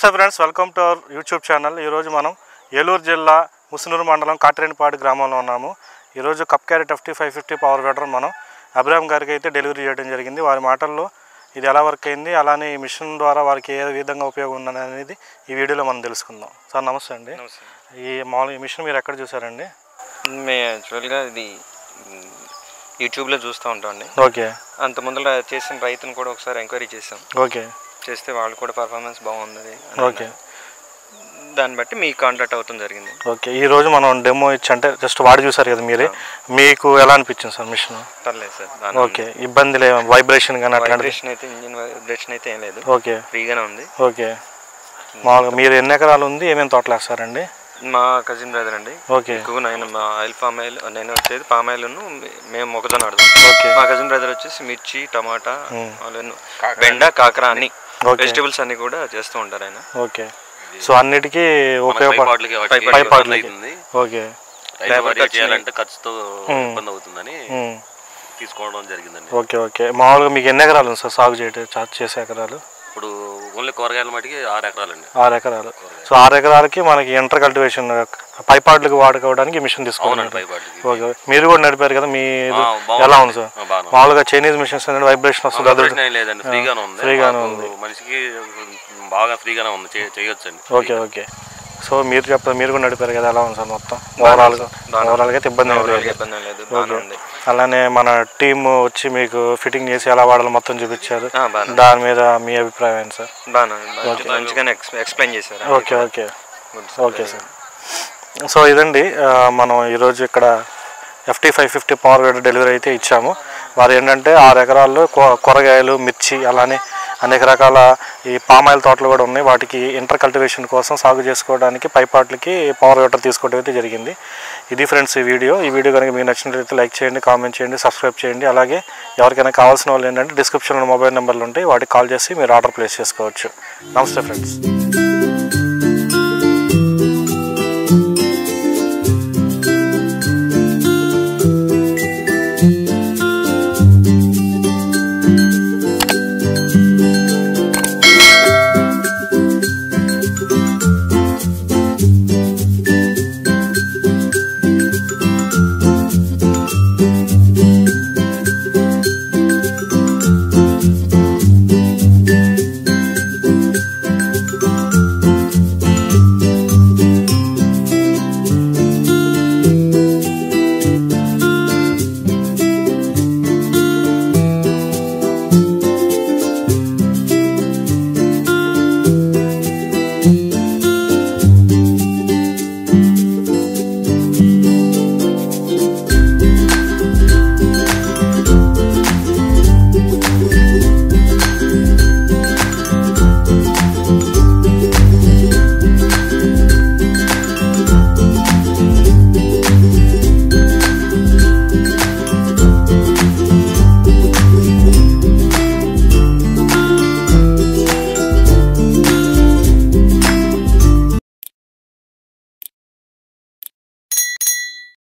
నమస్తే friends welcome to our YouTube channel ఈరోజు మనం ఏలూరు జిల్లా ముసునూరు మండలం కాటిరేనిపాడు గ్రామంలో ఉన్నాము. ఈరోజు cup carrot FT five fifty power weeder మనం అబ్రామ్ గారికి అయితే డెలివరీ చేయడం జరిగింది. వారి మాటల్లో ఇది ఎలా వర్క్ అయింది అలానే ఈ మిషన్ ద్వారా వారికి ఏ విధంగా ఉపయోగం ఉందని అనేది ఈ వీడియోలో మనం తెలుసుకుందాం. సార్ నమస్తే అండి. ఈ మామూలు ఈ మిషన్ మీరు ఎక్కడ చూసారండి? మేము యాక్చువల్గా ఇది యూట్యూబ్లో చూస్తూ ఉంటామండి. ఓకే. అంత ముందర చేసిన రైతుని కూడా ఒకసారి ఎంక్వైరీ చేసాం ఓకే. చేస్తే వాళ్ళు కూడా పర్ఫార్మెన్స్ బాగుంది ఓకే. దాన్ని బట్టి మీకు కాంటాక్ట్ అవుతాం జరిగింది. ఓకే ఈ రోజు మనం డెమో ఇచ్చి అంటే జస్ట్ వాడి చూసారు కదా మీరే. మీకు ఎలా అనిపించింది సార్ మిషన్ పర్లేదు సార్ ఓకే ఇబ్బంది లేదు వైబ్రేషన్ కానీ వైబ్రేషన్ అయితే ఇంజిన్ వైబ్రేషన్ అయితే ఏం లేదు. ఓకే ఫ్రీగానే ఉంది. ఓకే మామూలుగా మీరు ఎన్ని ఎకరాలు ఉంది ఏమేమి తోటలు వేస్తారండి? మా కజిన్ బ్రదర్ అండి. ఓకే ఎక్కువ నేను మా ఆయిల్ పామ్ ఆయిల్ నేను వచ్చేది పామ్ ఆయిల్ మేము మొక్కజొన్న ఆడదాం ఓకే మా కజిన్ బ్రదర్ వచ్చేసి మిర్చి టమాటా మ్. అలానే బెండ కాకర అన్ని. వెజిటబుల్స్ అన్ని కూడా చేస్తూ ఉంటారు ఆయన. ఓకే సో అన్నిటికీ ఉపయోగపడ పైపాట్లకి వాటికి పై ఇబ్బంది పాటలకి. అవుతుంది. ఓకే చేయాలంటే ఖర్చుతో ఉమ్. ఇబ్బంది అవుతుందని ఉమ్. తీసుకోవడం జరిగిందండి. ఓకే ఓకే మామూలుగా మీకు ఎన్ని ఎకరాలు సార్ సాగు చేయటం చా- చేసే ఎకరాలు? ఇప్పుడు ఓన్లీ కూరగాయల మటుకి ఆరు ఎకరాలండి. ఆరు ఎకరాలు. సో ఆరు ఎకరాలకి మనకి ఇంటర్ కల్టివేషన్ పైపాట్లకు వాడుకోవడానికి మిషన్ అవునండి తీసుకోవాలి పైపాట్లకి. ఓకే. మీరు కూడా నడిపారు కదా మీ. ఎలా ఉంది సార్. మామూలుగా చైనీస్ మిషన్స్ అనేది వైబ్రేషన్ వస్తుంది ఫ్రీగానే ఉంది. ఫ్రీగానే ఉంది. మనిషికి బాగా ఫ్రీగానే ఉంది చేయొచ్చండి. Okay okay. సో మీరు చెప్పారు మీరు కూడా నడిపారు కదా ఎలా ఉంది సార్ మొత్తం? ఓవరాల్గా ఓవరాల్గా అయితే ఇబ్బంది లేదు. ఉంది. అలానే మన టీమ్ వచ్చి మీకు ఫిట్టింగ్ చేసి ఎలా వాడాలో మొత్తం చూపించారు. దాని మీద మీ అభిప్రాయం ఏంటి సార్? మంచిగానే ఎక్స్ప్లెయిన్ చేశారు. Okay okay. Okay sir. So ఇదండి మనం ఈరోజు ఇక్కడ FT five fifty power delivery అయితే ఇచ్చాము. వారు ఏంటంటే ఆరు ఎకరాల్లో కూరగాయలు మిర్చి అలానే అనేక రకాల ఈ పామాయిల్ తోటలు కూడా ఉన్నాయి. వాటికి ఇంటర్ కల్టివేషన్ కోసం సాగు చేసుకోవడానికి పైపాట్లకి పవర్ వాటర్ తీసుకోవడం అయితే జరిగింది. ఇది ఫ్రెండ్స్ ఈ వీడియో. ఈ వీడియో కనుక మీకు నచ్చినట్లయితే లైక్ చేయండి కామెంట్ చేయండి సబ్స్క్రైబ్ చేయండి. అలాగే ఎవరికైనా కావాల్సిన వాళ్ళు ఏంటంటే డిస్క్రిప్షన్లో మొబైల్ నెంబర్లు ఉంటాయి. వాటికి కాల్ చేసి మీరు ఆర్డర్ ప్లేస్ చేసుకోవచ్చు. నమస్తే ఫ్రెండ్స్